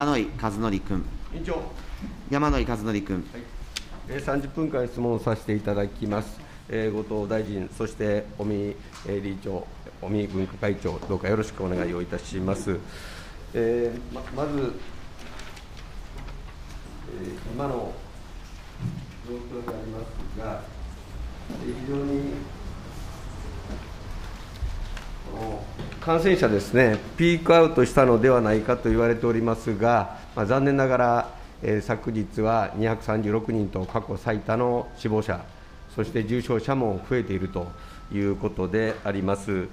山井和則君。委員長、山井和則君。えー30分間質問させていただきます。えー後藤大臣、そして尾身えー理事長、尾身分科会長、どうかよろしくお願いをいたします。えーままず、えー今の状況でありますが、えー非常に感染者ですね、ピークアウトしたのではないかと言われておりますが、まあ、残念ながら、えー昨日は236人と過去最多の死亡者、そして重症者も増えているということであります。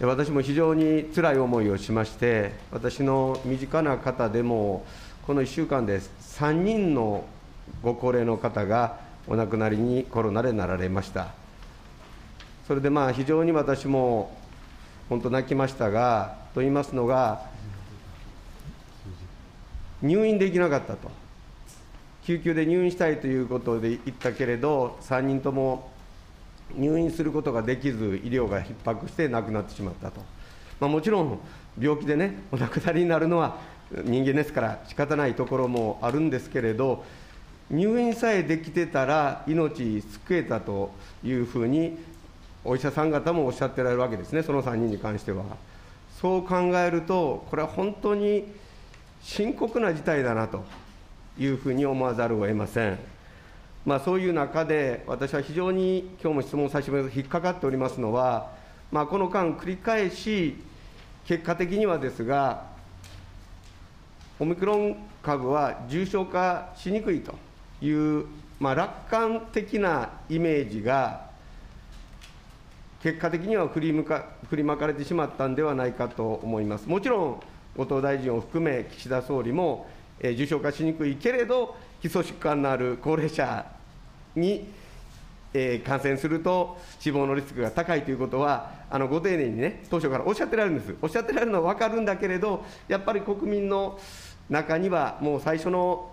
私も非常に辛い思いをしまして、私の身近な方でも、この1週間で3人のご高齢の方がお亡くなりにコロナでなられました。それでまあ非常に私も本当泣きましたが、と言いますのが、入院できなかったと、救急で入院したいということで言ったけれど、3人とも入院することができず、医療が逼迫して亡くなってしまったと、まあ、もちろん病気でね、お亡くなりになるのは人間ですから、仕方ないところもあるんですけれど、入院さえできてたら、命救えたというふうに、お医者さん方もおっしゃってられるわけですね、その3人に関しては。そう考えると、これは本当に深刻な事態だなというふうに思わざるを得ません。まあ、そういう中で、私は非常に今日も質問させてもらいます引っかかっておりますのは、まあ、この間、繰り返し、結果的にはですが、オミクロン株は重症化しにくいという、まあ、楽観的なイメージが、結果的には振り向か振りまかれてしまったんではないかと思います。もちろん後藤大臣を含め、岸田総理も、えー重症化しにくいけれど、基礎疾患のある高齢者に、えー感染すると死亡のリスクが高いということは、あのご丁寧にね、当初からおっしゃってられるんです、おっしゃってられるのは分かるんだけれど、やっぱり国民の中には、もう最初の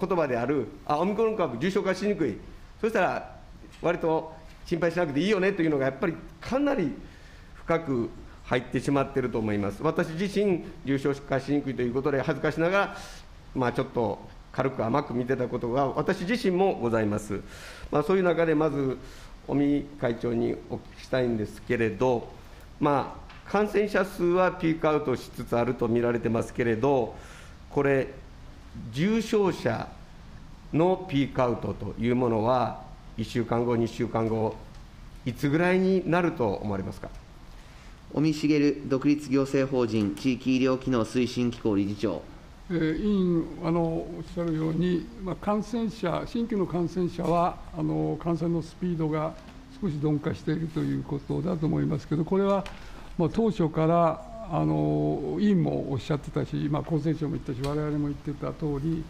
言葉である、あオミクロン株、重症化しにくい、そしたら、割と心配しなくていいよねというのが、やっぱりかなり深く入ってしまっていると思います。私自身、重症化しにくいということで、恥ずかしながら、まあ、ちょっと軽く甘く見てたことが、私自身もございます。まあ、そういう中で、まず、尾身会長にお聞きしたいんですけれど、まあ、感染者数はピークアウトしつつあると見られてますけれど、これ、重症者のピークアウトというものは、1週間後、2週間後、いつぐらいになると思われますか？尾身茂独立行政法人地域医療機能推進機構理事長。えー委員あのおっしゃるように、まあ、感染者、新規の感染者はあの感染のスピードが少し鈍化しているということだと思いますけど、これは、まあ、当初からあの委員もおっしゃってたし、まあ、厚生省も言ったし、我々も言ってた通り、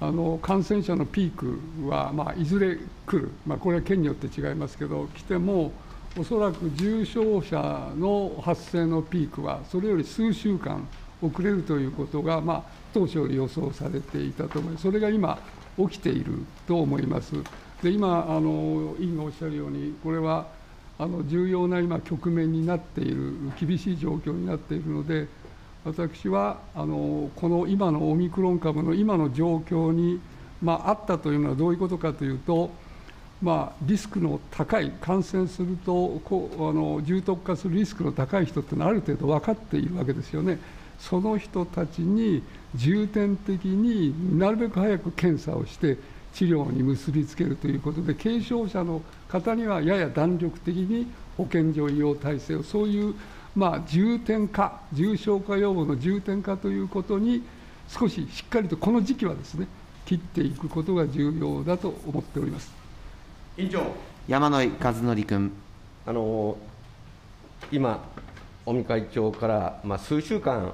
あの感染者のピークは、まあ、いずれ来る、まあ、これは県によって違いますけど、来ても、おそらく重症者の発生のピークは、それより数週間遅れるということが、まあ、当初より予想されていたと思います、それが今、起きていると思います。で今あの、委員がおっしゃるように、これはあの重要な今、局面になっている、厳しい状況になっているので、私はあのこの今のオミクロン株の今の状況に、まあ、あったというのはどういうことかというと、まあ、リスクの高い、感染するとこうあの重篤化するリスクの高い人ってのはある程度分かっているわけですよね。その人たちに重点的になるべく早く検査をして治療に結びつけるということで軽症者の方にはやや弾力的に保健所医療体制をそういうまあ重点化重症化予防の重点化ということに少ししっかりとこの時期はですね切っていくことが重要だと思っております。委員長山井和則君。あの今、尾身会長から、まあ、数週間、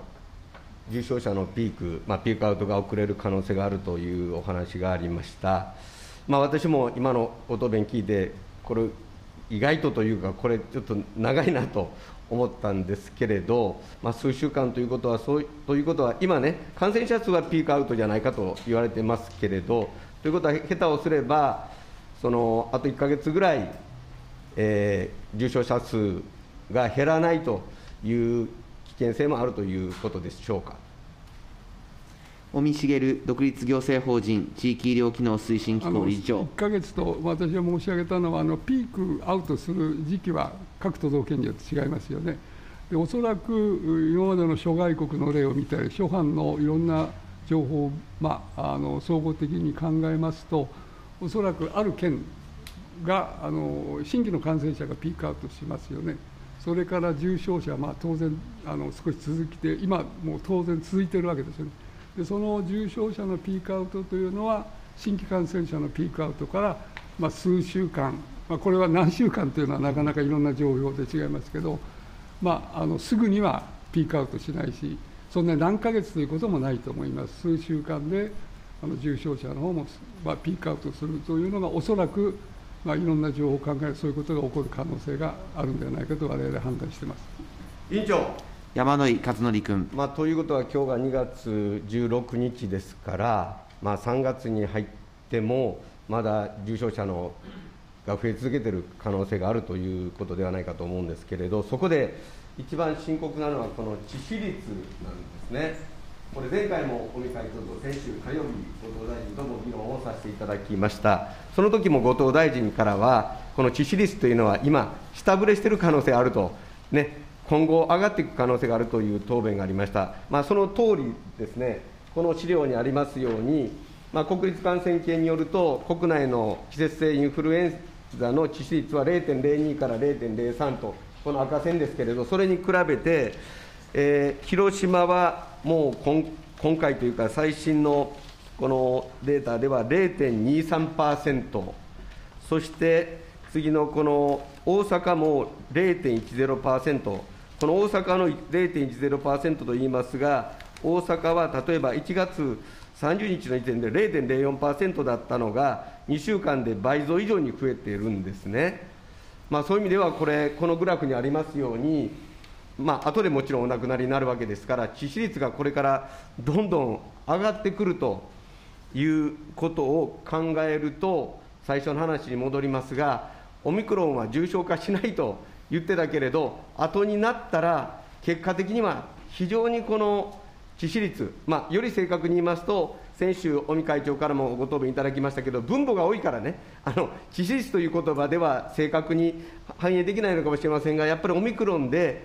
重症者のピーク、まあ、ピークアウトが遅れる可能性があるというお話がありました。まあ、私も今のご答弁聞いて、これ、意外とというか、これ、ちょっと長いなと思ったんですけれど、まあ、数週間ということはそう、ということは、今ね、感染者数はピークアウトじゃないかと言われてますけれど、ということは、下手をすれば、そのあと1か月ぐらい、えー重症者数が減らないという危険性もあるということでしょうか。尾身茂独立行政法人地域医療機能推進機構理事長1。か月と私が申し上げたのは、あのピークアウトする時期は各都道府県によって違いますよね。でおそらく今までの諸外国の例を見たり、諸般のいろんな情報を、まあ、あの総合的に考えますと、おそらくある県があの新規の感染者がピークアウトしますよね。それから重症者はまあ当然あの少し続きて、今もう当然続いているわけですよね。でその重症者のピークアウトというのは、新規感染者のピークアウトから、まあ、数週間、まあ、これは何週間というのはなかなかいろんな情報で違いますけど、まあ、あのすぐにはピークアウトしないし、そんなに何ヶ月ということもないと思います、数週間であの重症者の方も、まあ、ピークアウトするというのが、おそらく、まあ、いろんな情報を考える、そういうことが起こる可能性があるんではないかと、我々判断しています。委員長。山井和則君。まあ、ということは、今日が2月16日ですから、まあ、3月に入っても、まだ重症者のが増え続けている可能性があるということではないかと思うんですけれど、そこで一番深刻なのは、この致死率なんですね。これ、前回も尾身会長と先週火曜日、後藤大臣とも議論をさせていただきました、その時も後藤大臣からは、この致死率というのは、今、下振れしている可能性あると、ね、今後、上がっていく可能性があるという答弁がありました、まあ、その通りですね、この資料にありますように、まあ、国立感染研によると、国内の季節性インフルエンザの致死率は0.02から0.03と、この赤線ですけれど、それに比べて、えー広島はもう今今回というか、最新のこのデータでは0.23%、そして次のこの大阪も0.10%、この大阪の0.10%と言いますが、大阪は例えば1月30日の時点で0.04%だったのが、2週間で倍増以上に増えているんですね。まあ、そういう意味では、これ、このグラフにありますように、まあ後でもちろんお亡くなりになるわけですから、致死率がこれからどんどん上がってくるということを考えると、最初の話に戻りますが、オミクロンは重症化しないと言ってたけれど、後になったら、結果的には非常にこの致死率、まあ、より正確に言いますと、先週、尾身会長からもご答弁いただきましたけど、分母が多いからね、あの致死率という言葉では正確に反映できないのかもしれませんが、やっぱりオミクロンで、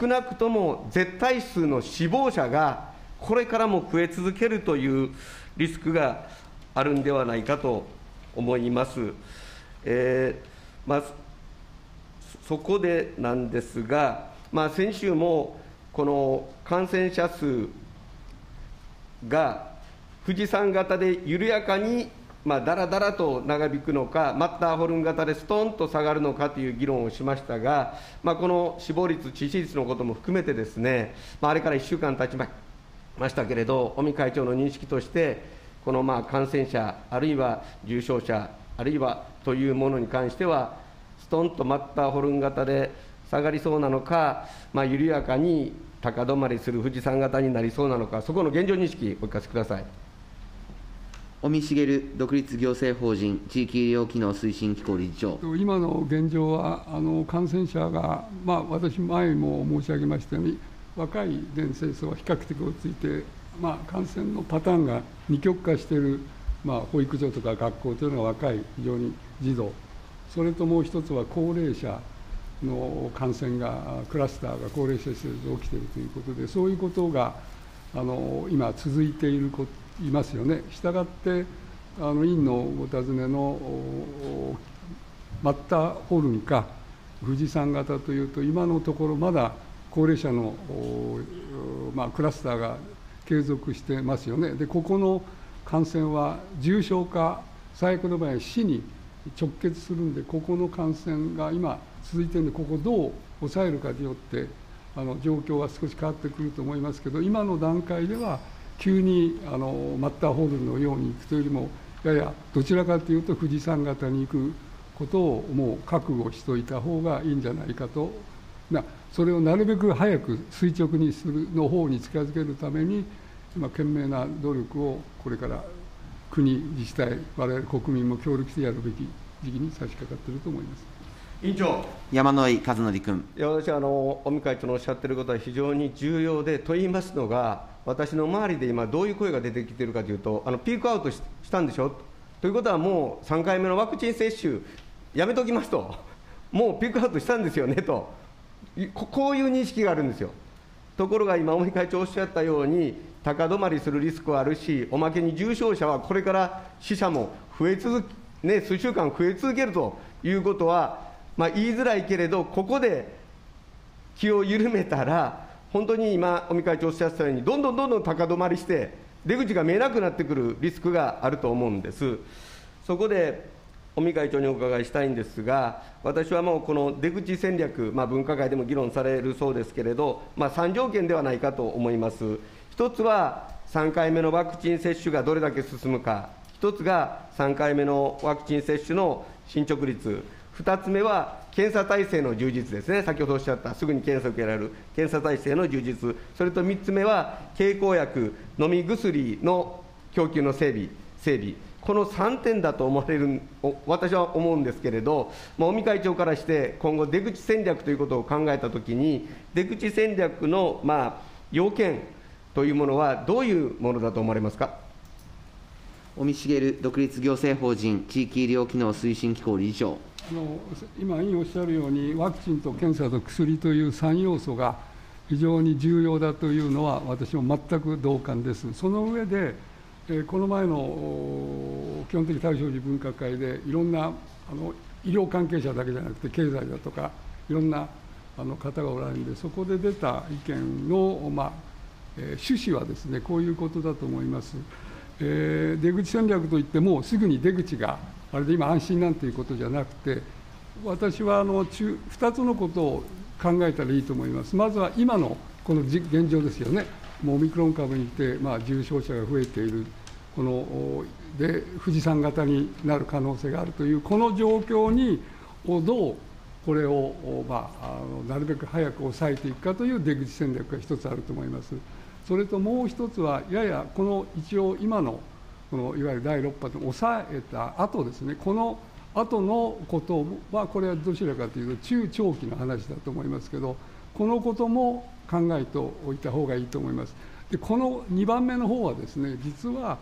少なくとも絶対数の死亡者がこれからも増え続けるというリスクがあるんではないかと思います。えーまあ、そこでなんですが、まあ、先週もこの感染者数が富士山型で緩やかに、まあ、だらだらと長引くのか、マッターホルン型でストンと下がるのかという議論をしましたが、まあ、この死亡率、致死率のことも含めてですね、まあ、あれから1週間経ちましたけれど、尾身会長の認識として、このまあ感染者、あるいは重症者、あるいはというものに関しては、ストンとマッターホルン型で下がりそうなのか、まあ、緩やかに高止まりする富士山型になりそうなのか、そこの現状認識、お聞かせください。尾身茂独立行政法人地域医療機能推進機構理事長。今の現状は、あの感染者が、まあ、私、前も申し上げましたように、若い年生層は比較的落ち着いて、まあ、感染のパターンが二極化している、まあ、保育所とか学校というのが若い、非常に児童、それともう一つは高齢者の感染が、クラスターが高齢者施設で起きているということで、そういうことがあの今、続いているこいますよね。したがってあの委員のお尋ねのマッターホルンか富士山型というと今のところまだ高齢者の、まあ、クラスターが継続してますよね。でここの感染は重症化最悪の場合は死に直結するんでここの感染が今続いてるんでここどう抑えるかによってあの状況は少し変わってくると思いますけど今の段階では急にあのマッターホールのように行くというよりもややどちらかというと富士山型に行くことをもう覚悟しといた方がいいんじゃないかとなそれをなるべく早く垂直にするの方に近づけるために今懸命な努力をこれから国自治体我々国民も協力してやるべき時期に差し掛かっていると思います。委員長山井和則君。いや私はあの尾身会長のおっしゃっていることは非常に重要で、と言いますのが、私の周りで今、どういう声が出てきているかというと、あのピークアウトしたんでしょ？ということはもう3回目のワクチン接種、やめときますと、もうピークアウトしたんですよねと、こういう認識があるんですよ。ところが今、尾身会長おっしゃったように、高止まりするリスクはあるし、おまけに重症者はこれから死者も増え続け、ね、数週間増え続けるということは、まあ、言いづらいけれど、ここで気を緩めたら、本当に今、尾身会長おっしゃったように、どんどんどんどん高止まりして、出口が見えなくなってくるリスクがあると思うんです。そこで尾身会長にお伺いしたいんですが、私はもうこの出口戦略、まあ、分科会でも議論されるそうですけれど、まあ、3条件ではないかと思います。一つは3回目のワクチン接種がどれだけ進むか、一つが3回目のワクチン接種の進捗率、2つ目は検査体制の充実ですね、先ほどおっしゃった、すぐに検査を受けられる検査体制の充実、それと3つ目は経口薬、飲み薬の供給の整備、整備、この3点だと思われる、私は思うんですけれど、まあ尾身会長からして、今後、出口戦略ということを考えたときに、出口戦略のまあ要件というものは、どういうものだと思われますか？尾身茂独立行政法人地域医療機能推進機構理事長。あの今、委員おっしゃるように、ワクチンと検査と薬という3要素が非常に重要だというのは、私も全く同感です。その上で、えこの前の基本的対象時分科会で、いろんなあの医療関係者だけじゃなくて、経済だとか、いろんなあの方がおられるんで、そこで出た意見の、まあえー、趣旨はですね、こういうことだと思います。えー、出口戦略といっても、すぐに出口があれで今、安心なんていうことじゃなくて、私はあの中2つのことを考えたらいいと思います。まずは今のこの現状ですよね、もうオミクロン株にて、まあ、重症者が増えている、こので富士山型になる可能性があるという、この状況にをどうこれを、まあ、あのなるべく早く抑えていくかという出口戦略が一つあると思います。それともう一つは、ややこの一応、今のこのいわゆる第6波で抑えた後ですね、この後のことは、これはどちらかというと、中長期の話だと思いますけど、このことも考えておいた方がいいと思います。でこの2番目の方はですね、実は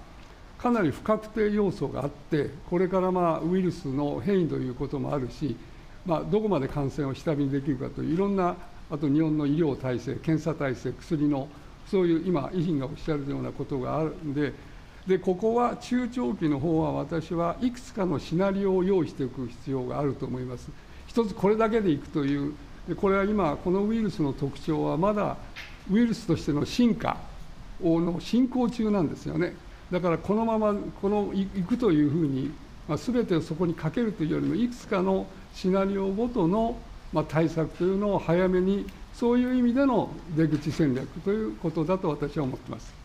かなり不確定要素があって、これからまあウイルスの変異ということもあるし、まあ、どこまで感染を下火にできるかという、いろんな、あと日本の医療体制、検査体制、薬の、そういう今、委員がおっしゃるようなことがあるんで、でここは中長期の方は私はいくつかのシナリオを用意しておく必要があると思います。一つこれだけでいくというでこれは今このウイルスの特徴はまだウイルスとしての進化の進行中なんですよね。だからこのままこのいくというふうに、まあ、全てをそこにかけるというよりもいくつかのシナリオごとの、まあ、対策というのを早めにそういう意味での出口戦略ということだと私は思っています。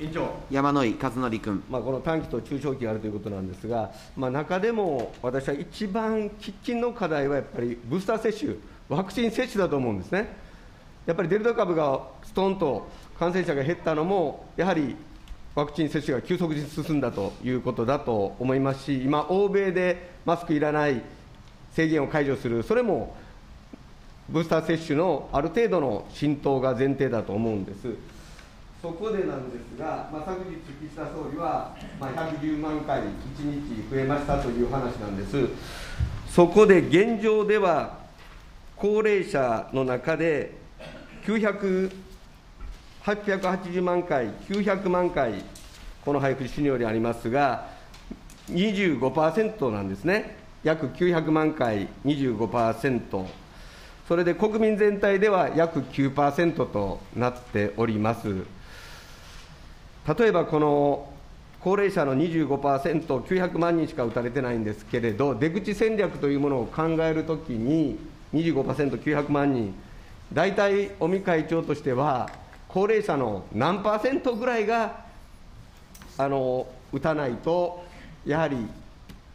委員長山井和則君、まあ、この短期と中長期があるということなんですが、まあ、中でも私は一番喫緊の課題はやっぱりブースター接種、ワクチン接種だと思うんですね。やっぱりデルタ株がストンと感染者が減ったのも、やはりワクチン接種が急速に進んだということだと思いますし、今、欧米でマスクいらない制限を解除する、それもブースター接種のある程度の浸透が前提だと思うんです。そこでなんですが、まあ、昨日、岸田総理は、まあ、110万回、1日増えましたという話なんです。そこで現状では、高齢者の中で900、880万回、900万回、この配布資料にありますが、25%なんですね、約900万回、25%。それで国民全体では約9%となっております。例えばこの高齢者の25%、900万人しか打たれてないんですけれど、出口戦略というものを考えるときに、25%、900万人、大体、尾身会長としては、高齢者の何パーセントぐらいがあの打たないと、やはり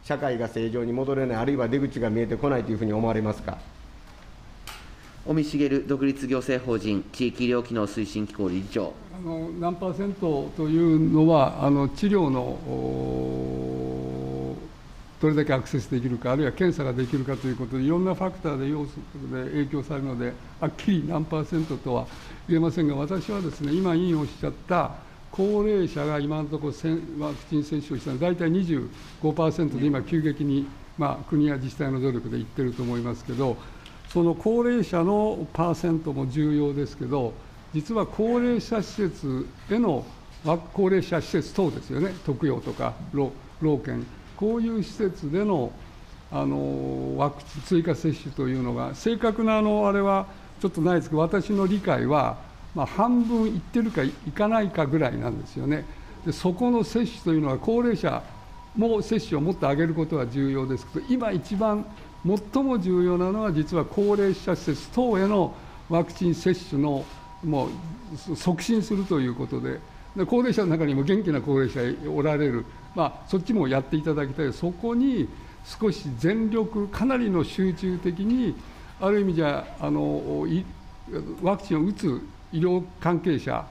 社会が正常に戻れない、あるいは出口が見えてこないというふうに思われますか？尾身茂独立行政法人地域医療機能推進機構理事長あの何パーセントというのは、あの治療のどれだけアクセスできるか、あるいは検査ができるかということで、いろんなファクターで要素で影響されるので、はっきり何パーセントとは言えませんが、私はですね、今、委員おっしゃった高齢者が今のところワクチン接種をしたのは、大体25%で今、急激に、まあ、国や自治体の努力でいってると思いますけど、その高齢者のパーセントも重要ですけど、実は高齢者施設への高齢者施設等ですよね、特養とか老老犬、こういう施設でのあのワクチン追加接種というのが、正確なあのあれはちょっとないですけど、私の理解は、まあ、半分いってるかいかないかぐらいなんですよね。でそこの接種というのは、高齢者も接種をもっと上げることは重要ですけど、今一番最も重要なのは、実は高齢者施設等へのワクチン接種のもう促進するということで。で高齢者の中にも元気な高齢者おられる、まあ、そっちもやっていただきたい、そこに少し全力、かなりの集中的に、ある意味じゃあのワクチンを打つ医療関係者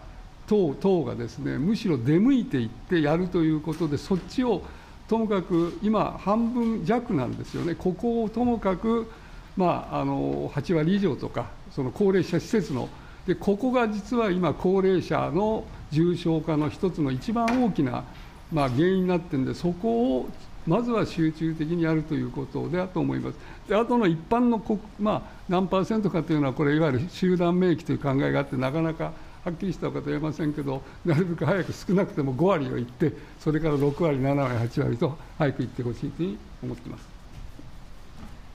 等等がですねむしろ出向いていってやるということで、そっちをともかく今、半分弱なんですよね、ここをともかく、まあ、あの8割以上とか、その高齢者施設ので、ここが実は今、高齢者の重症化の一つの一番大きな、まあ、原因になってるんで、そこをまずは集中的にやるということだと思います。であとの一般の国、まあ、何パーセントかというのは、これ、いわゆる集団免疫という考えがあって、なかなかはっきりしたことは言えませんけど、なるべく早く少なくても5割をいって、それから6割、7割、8割と早くいってほしいというふうに思ってます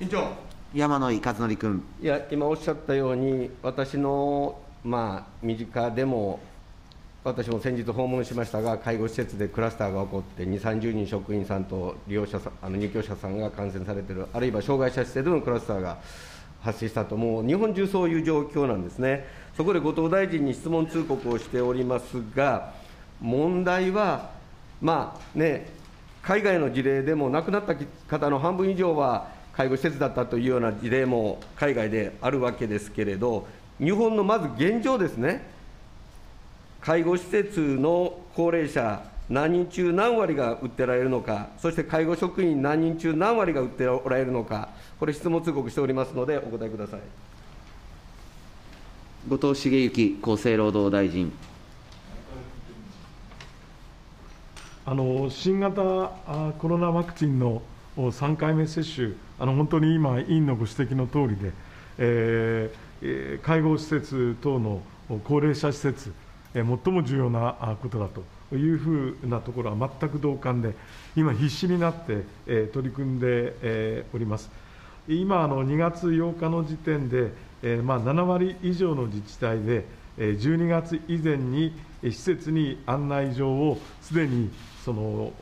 委員長山野井和則君。いや、今おっしゃったように、私の、まあ、身近でも私も先日訪問しましたが、介護施設でクラスターが起こって、2、30人職員さんと利用者さんあの入居者さんが感染されてる、あるいは障害者施設でのクラスターが発生したと、もう日本中そういう状況なんですね。そこで後藤大臣に質問通告をしておりますが、問題は、まあね、海外の事例でも亡くなった方の半分以上は介護施設だったというような事例も海外であるわけですけれど、日本のまず現状ですね。介護施設の高齢者、何人中何割が打ってられるのか、そして介護職員何人中何割が打っておられるのか、これ、質問通告しておりますので、お答えください後藤茂之厚生労働大臣。あの新型コロナワクチンの3回目接種、あの本当に今、委員のご指摘のとおりで、えー、介護施設等の高齢者施設、最も重要なことだというふうなところは全く同感で、今、必死になって取り組んでおります。今、2月8日の時点で、まあ、7割以上の自治体で、12月以前に施設に案内状をすでにその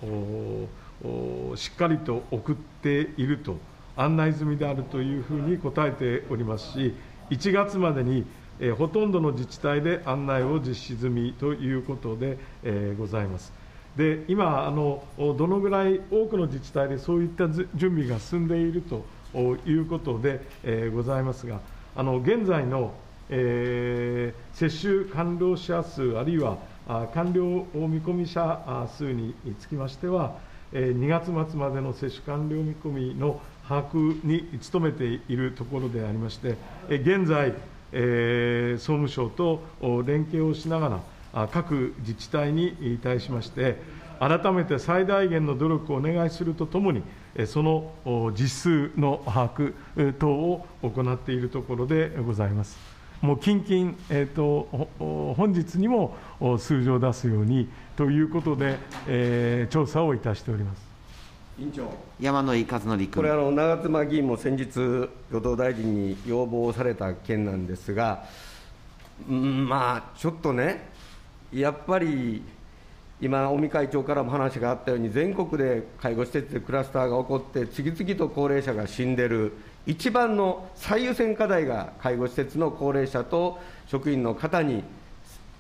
しっかりと送っていると、案内済みであるというふうに答えておりますし、1月までにほとんどの自治体で案内を実施済みということで、ございます。で今あの、どのぐらい多くの自治体でそういった準備が進んでいるということで、ございますが、あの現在の、えー、接種完了者数、あるいは完了見込み者数につきましては、2月末までの接種完了見込みの把握に努めているところでありまして、現在、総務省と連携をしながら、各自治体に対しまして、改めて最大限の努力をお願いするとともに、その実数の把握等を行っているところでございます。もう近々、えーと、本日にも数字を出すようにということで、えー、調査をいたしております。委員長山野井和則君。これあの、長妻議員も先日、与党大臣に要望された件なんですが、うん、まあ、ちょっとね、やっぱり今、尾身会長からも話があったように、全国で介護施設でクラスターが起こって、次々と高齢者が死んでる、一番の最優先課題が介護施設の高齢者と職員の方に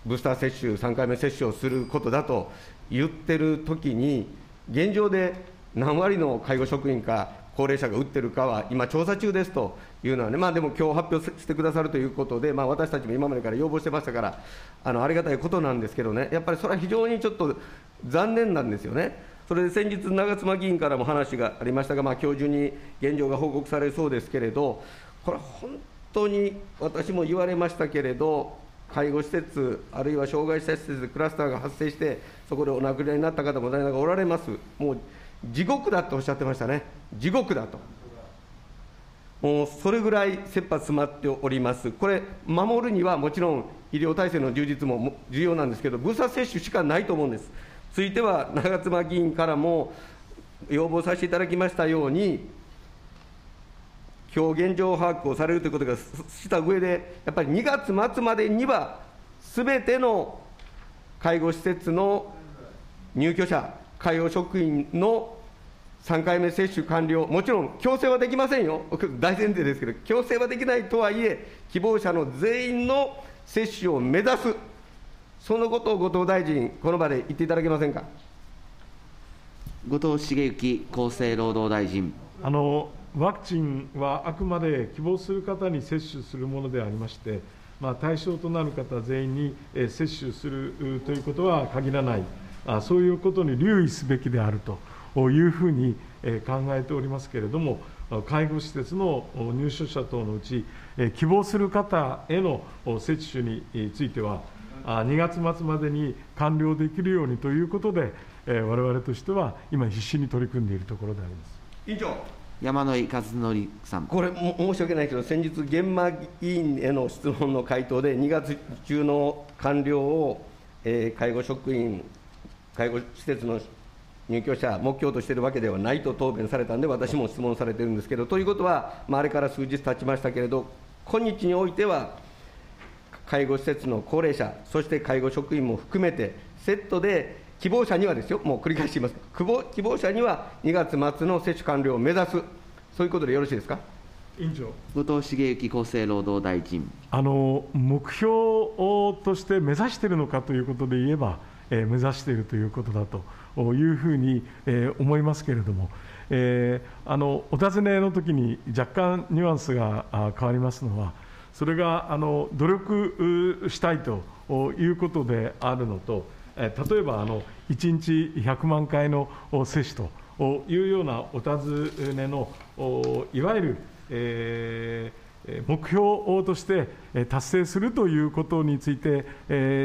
ブースター接種、3回目接種をすることだと言ってるときに、現状で何割の介護職員か高齢者が打ってるかは今、調査中ですというのはね、まあ、でも今日発表してくださるということで、まあ、私たちも今までから要望してましたから、あのありがたいことなんですけどね、やっぱりそれは非常にちょっと残念なんですよね。それで先日、長妻議員からも話がありましたが、まあ、今日中に現状が報告されそうですけれど、これ本当に私も言われましたけれど、介護施設、あるいは障害者施設でクラスターが発生して、そこでお亡くなりになった方も誰かおられます、もう地獄だとおっしゃってましたね、地獄だと。もうそれぐらい切羽詰まっております、これ、守るにはもちろん医療体制の充実も重要なんですけど、ブースター接種しかないと思うんです。ついては、長妻議員からも要望させていただきましたように、今日現状把握をされるということがした上で、やっぱり2月末までには、すべての介護施設の入居者、介護職員の3回目接種完了、もちろん強制はできませんよ、大前提ですけど、強制はできないとはいえ、希望者の全員の接種を目指す、そのことを後藤大臣、この場で言っていただけませんか？後藤茂之厚生労働大臣。あのワクチンはあくまで希望する方に接種するものでありまして、まあ、対象となる方全員に接種するということは限らない、そういうことに留意すべきであると。いうふうに考えておりますけれども、介護施設の入所者等のうち、希望する方への接種については、2月末までに完了できるようにということで、われわれとしては今、必死に取り組んでいるところであります委員長山野井和則さん。これ、申し訳ないけど、先日、現場議員への質問の回答で、2月中の完了を、えー、介護職員、介護施設の入居者、目標としているわけではないと答弁されたんで、私も質問されてるんですけど、ということは、まあ、あれから数日経ちましたけれど、今日においては、介護施設の高齢者、そして介護職員も含めて、セットで希望者にはですよ、もう繰り返し言います、希望者には2月末の接種完了を目指す、そういうことでよろしいですか？委員長。後藤茂之厚生労働大臣。あの目標として目指しているのかということで言えば、えー、目指しているということだというふうに、えー、思いますけれども、えー、あのお尋ねの時に若干ニュアンスが変わりますのは、それがあの努力したいということであるのと、例えばあの1日100万回の接種というようなお尋ねのいわゆる、えー目標として達成するということについて、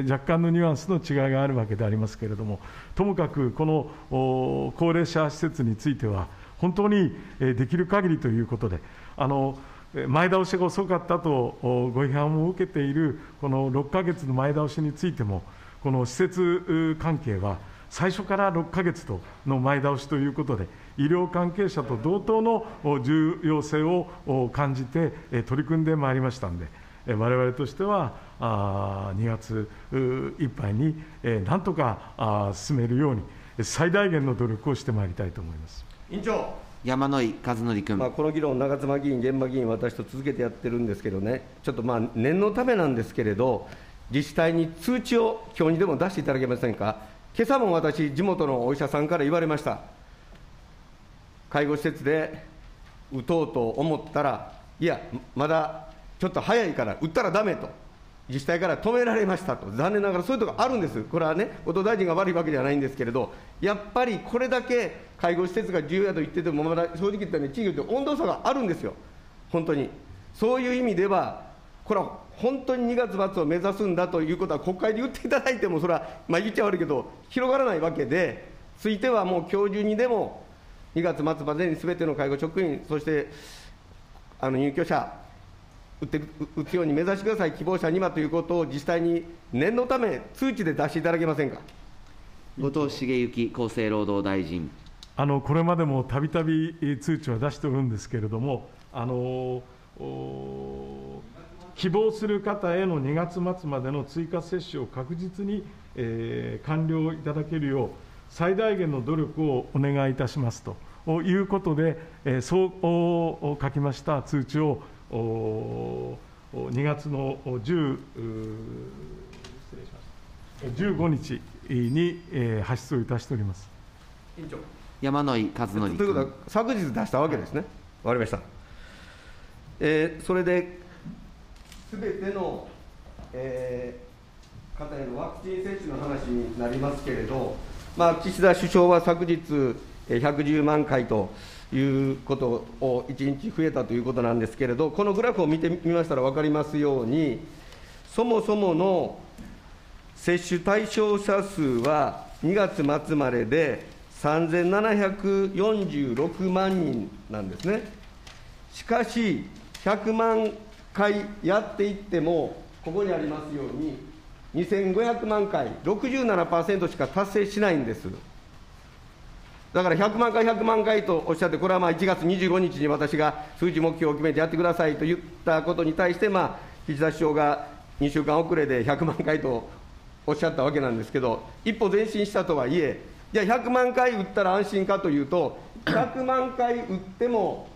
若干のニュアンスの違いがあるわけでありますけれども、ともかくこの高齢者施設については、本当にできる限りということで、あの前倒しが遅かったとご批判を受けているこの6か月の前倒しについても、この施設関係は、最初から6か月の前倒しということで、医療関係者と同等の重要性を感じて取り組んでまいりましたんで、われわれとしては、2月いっぱいになんとか進めるように、最大限の努力をしてまいりたいと思います。委員長。山井和則君、まあ、この議論、長妻議員、現場議員、私と続けてやってるんですけどね、ちょっとまあ念のためなんですけれど、自治体に通知を今日にでも出していただけませんか、今朝も私、地元のお医者さんから言われました。介護施設で打とうと思ったら、いや、まだちょっと早いから打ったらだめと、自治体から止められましたと、残念ながらそういうところあるんです、これはね、後藤大臣が悪いわけではないんですけれど、やっぱりこれだけ介護施設が重要だと言ってても、まだ正直言ったように、地域って温度差があるんですよ、本当に。そういう意味では、これは本当に2月末を目指すんだということは、国会で言っていただいても、それは、まあ、言っちゃ悪いけど、広がらないわけで、ついてはもう今日中にでも、2月末までにすべての介護職員、そしてあの入居者、打って打つように目指してください、希望者にはということを自治体に念のため、通知で出していただけませんか？後藤茂之厚生労働大臣。あのこれまでもたびたび通知は出しておるんですけれども、あの希望する方への2月末までの追加接種を確実に、えー、完了いただけるよう、最大限の努力をお願いいたしますということで、そう書きました通知を2月の10 15日に発出をいたしております。山井和則ということは、昨日出したわけですね、わかりました。えー、それで、すべての、えー、方へのワクチン接種の話になりますけれど、まあ、岸田首相は昨日、110万回ということを1日増えたということなんですけれど、このグラフを見てみましたら分かりますように、そもそもの接種対象者数は2月末までで3746万人なんですね。しかし、100万回やっていっても、ここにありますように、2500万回、67%しか達成しないんです。だから100万回、100万回とおっしゃって、これはまあ1月25日に私が数値目標を決めてやってくださいと言ったことに対して、まあ、岸田首相が2週間遅れで100万回とおっしゃったわけなんですけど、一歩前進したとはいえ、じゃあ100万回打ったら安心かというと、100万回打っても、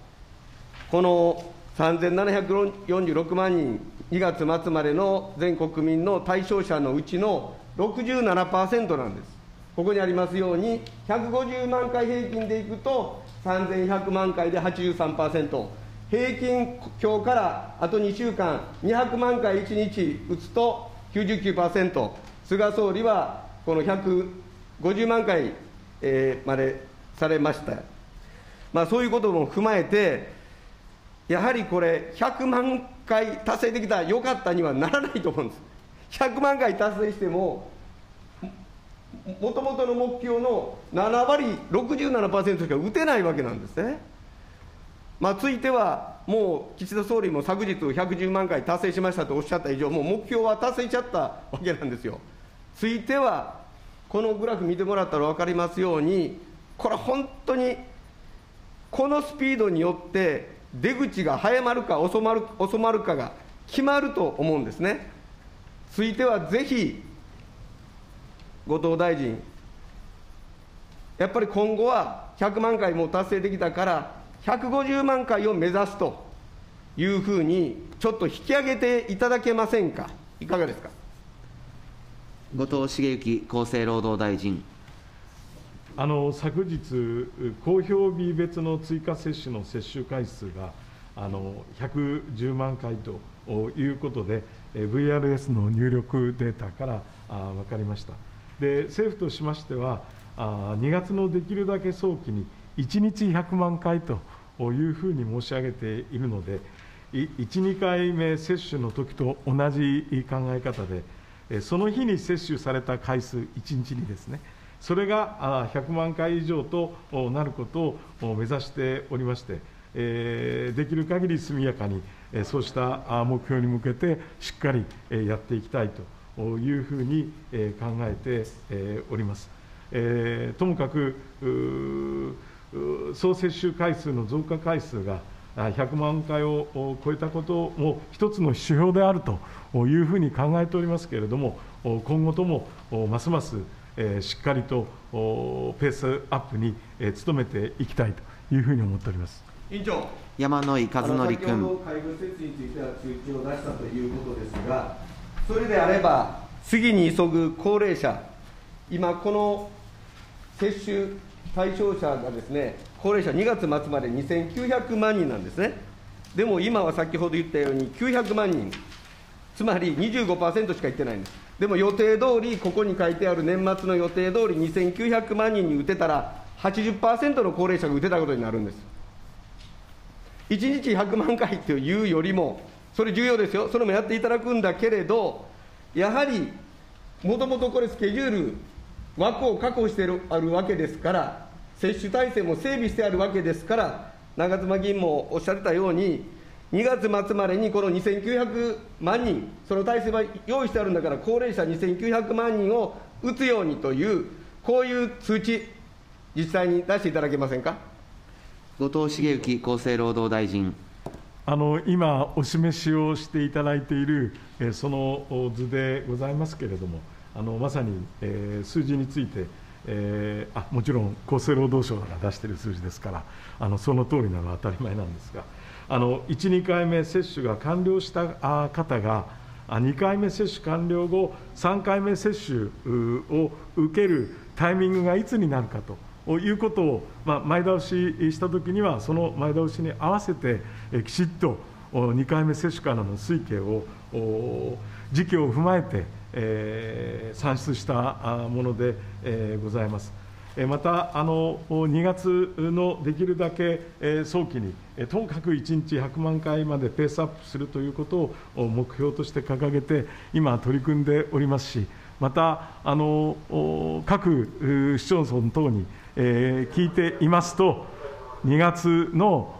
この3746万人、2月末までの全国民の対象者のうちの67%なんです。ここにありますように、150万回平均でいくと、3100万回で83%、平均、今日からあと2週間、200万回1日打つと99%、菅総理はこの150万回、えー、までされました。まあ、そういうことも踏まえて、やはりこれ、100万回達成できたらよかったにはならないと思うんです。100万回達成しても、もともとの目標の7割、67%しか打てないわけなんですね。まあ、ついては、もう岸田総理も昨日110万回達成しましたとおっしゃった以上、もう目標は達成しちゃったわけなんですよ。ついては、このグラフ見てもらったら分かりますように、これ、本当にこのスピードによって、出口が早まるか遅まる遅まるかが決まると思うんですね。ついてはぜひ、後藤大臣、やっぱり今後は100万回も達成できたから、150万回を目指すというふうに、ちょっと引き上げていただけませんか、いかがですか？後藤茂之厚生労働大臣。あの昨日、公表日別の追加接種の接種回数があの110万回ということで、VRS の入力データからあ分かりましたで。政府としましては、あ2月のできるだけ早期に1日100万回というふうに申し上げているので、1、2回目接種の時と同じ考え方で、その日に接種された回数、1日にですね、それが100万回以上となることを目指しておりまして、できる限り速やかにそうした目標に向けてしっかりやっていきたいというふうに考えております。ともかく総接種回数の増加回数が100万回を超えたことも一つの指標であるというふうに考えておりますけれども、今後ともますますえー、しっかりとペースアップに、えー、努めていきたいというふうに思っております委員長山野井和則君。先ほど介護施設については通知を出したということですが、それであれば、次に急ぐ高齢者、今、この接種対象者がですね、高齢者2月末まで2900万人なんですね。でも今は先ほど言ったように900万人、つまり25%しかいってないんです。でも予定通り、ここに書いてある年末の予定通り、2900万人に打てたら、80%の高齢者が打てたことになるんです。1日100万回というよりも、それ重要ですよ、それもやっていただくんだけれど、やはり、もともとこれ、スケジュール、枠を確保してるあるわけですから、接種体制も整備してあるわけですから、長妻議員もおっしゃってたように、2月末までにこの2900万人、その体制は用意してあるんだから、高齢者2900万人を打つようにという、こういう通知、実際に出していただけませんか？後藤茂之厚生労働大臣。今、お示しをしていただいている、その図でございますけれども、まさに、数字について、もちろん厚生労働省が出している数字ですから、あのその通りなのは当たり前なんですが。1、2回目接種が完了した方が、2回目接種完了後、3回目接種を受けるタイミングがいつになるかということを、まあ、前倒ししたときには、その前倒しに合わせて、きちっと2回目接種からの推計を、時期を踏まえて、えー算出したもので、えーございます。また、あの2月のできるだけ早期に、ともかく1日100万回までペースアップするということを目標として掲げて、今、取り組んでおりますし、また、あの各市町村等に、えー聞いていますと、2月の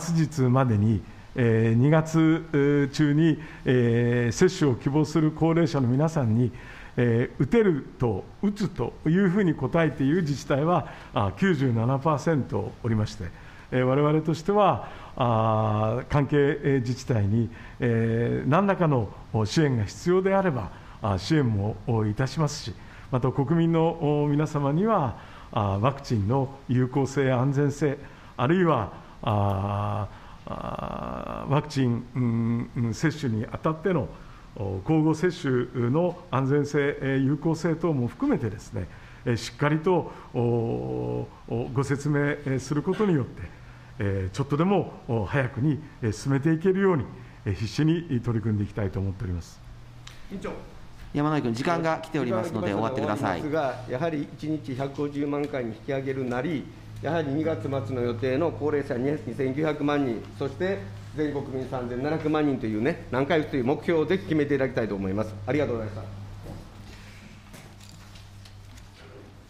末日までに、えー2月中に、えー接種を希望する高齢者の皆さんに、えー打てると、打つというふうに答えている自治体はあ97%おりまして、えー我々としては、あ関係自治体に、えー何らかの支援が必要であれば、あ支援もいたしますし、また国民の皆様には、ワクチンの有効性、安全性、あるいはワクチン、接種にあたっての交互接種の安全性、有効性等も含めてですね、しっかりとご説明することによって、ちょっとでも早くに進めていけるように、必死に取り組んでいきたいと思っております。委員長山井君、時間が来ておりますので、終わってくださいがやはり1日150万回に引き上げるなり、やはり2月末の予定の高齢者2900万人、そして全国民3700万人というね、何回打つという目標をぜひ決めていただきたいと思います。ありがとうございました。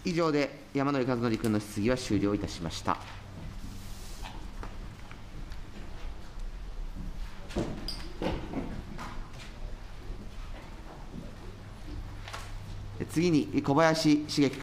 以上で山井和則君の質疑は終了いたしました。次に小林茂樹